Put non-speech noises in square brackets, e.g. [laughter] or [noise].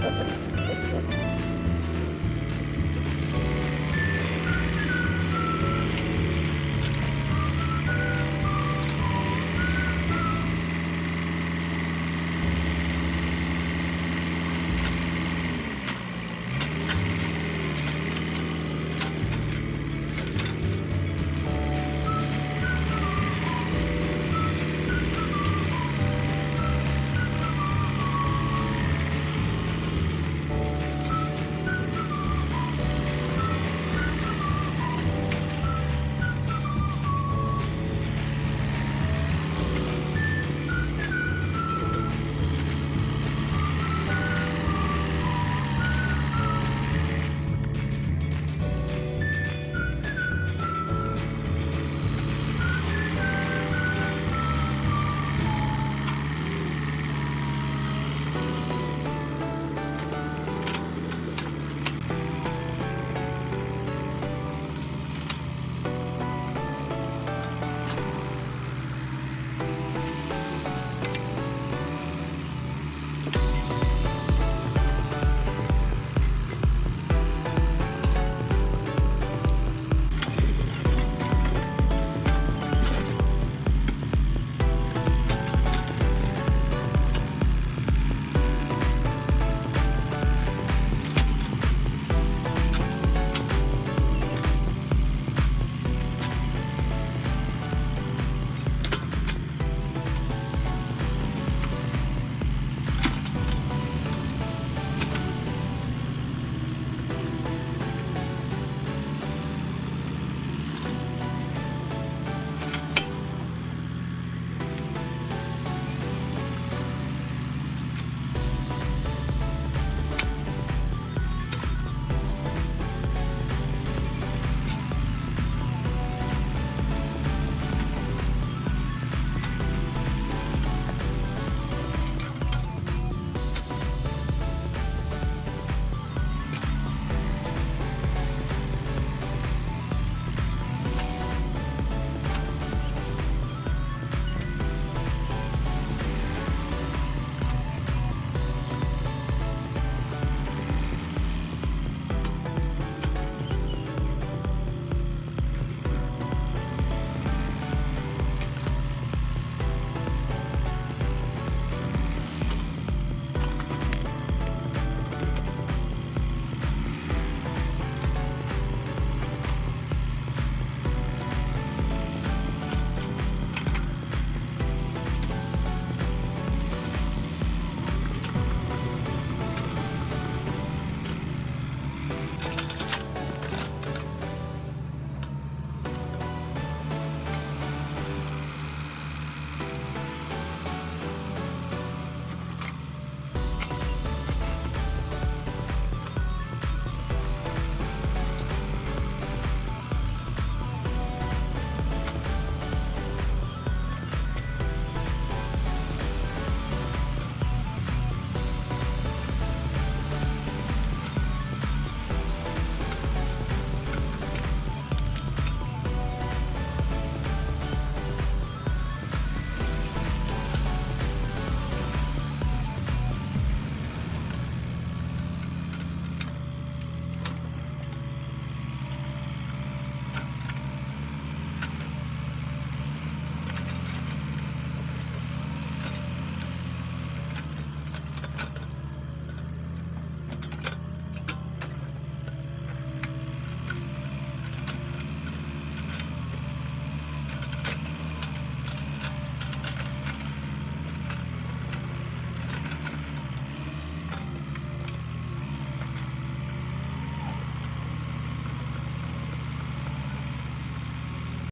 Ha. [laughs]